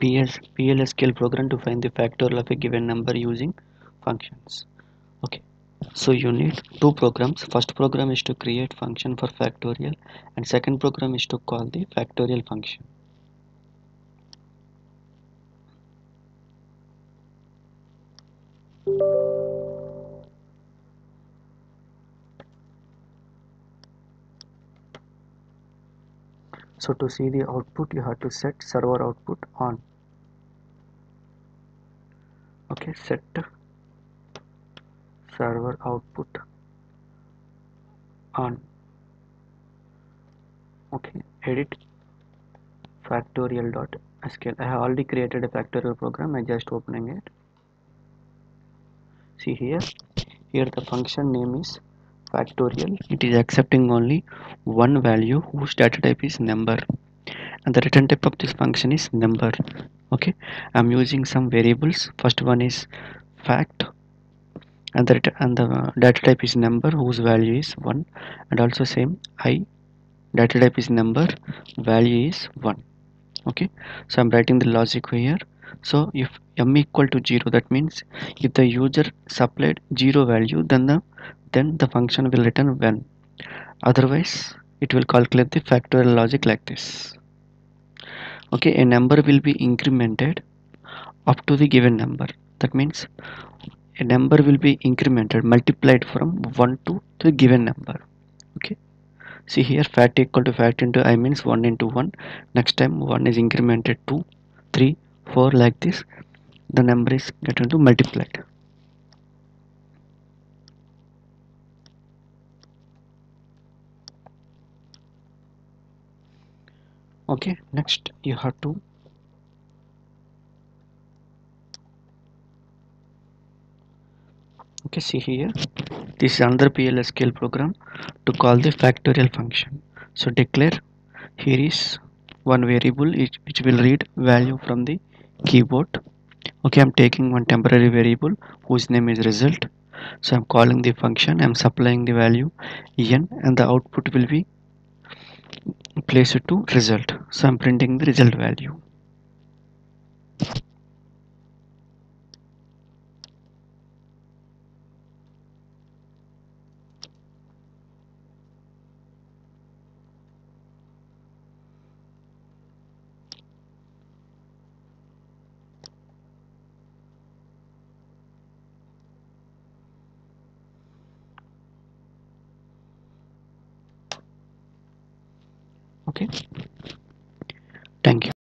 PS, PLSQL program to find the factorial of a given number using functions. Okay. So you need two programs. First program is to create function for factorial and second program is to call the factorial function. So to see the output you have to set server output on okay set. Server output on. Okay edit. Factorial.sql I have already created a factorial program. I just opening it. See here. Here the function name is factorial. It is accepting only one value whose data type is number. And the return type of this function is number okay. I'm using some variables. First one is fact. And the and the uh, data type is number whose value is 1 and also same i. Data type is number value is 1 okay. So i'm writing the logic here. So if m equal to 0 that means if the user supplied 0 value then the then the function will return 1 otherwise it will calculate the factorial logic like this okay a number will be incremented up to the given number. That means a number will be incremented multiplied from 1 to the given number. Okay. See here fact equal to fact into i means 1 into 1 next time 1 is incremented to 3 4 like this. The number is getting to multiplied okay next you have to okay see here. This is another PLSQL program to call the factorial function. So declare here is one variable which will read value from the keyboard. Okay I'm taking one temporary variable whose name is result. So I'm calling the function I'm supplying the value n and the output will be placed to result. So I'm printing the result value okay. Thank you